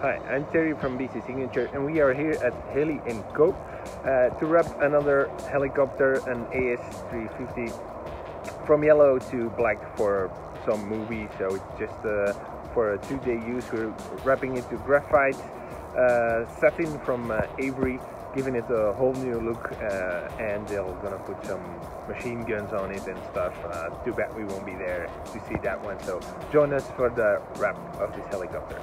Hi, I'm Terry from BC Signature and we are here at Heli and Co uh, to wrap another helicopter, an AS350 from yellow to black for some movie so it's just uh, for a two-day use we're wrapping it to graphite uh, satin from uh, Avery giving it a whole new look uh, and they're gonna put some machine guns on it and stuff. Uh, too bad we won't be there to see that one. So join us for the wrap of this helicopter.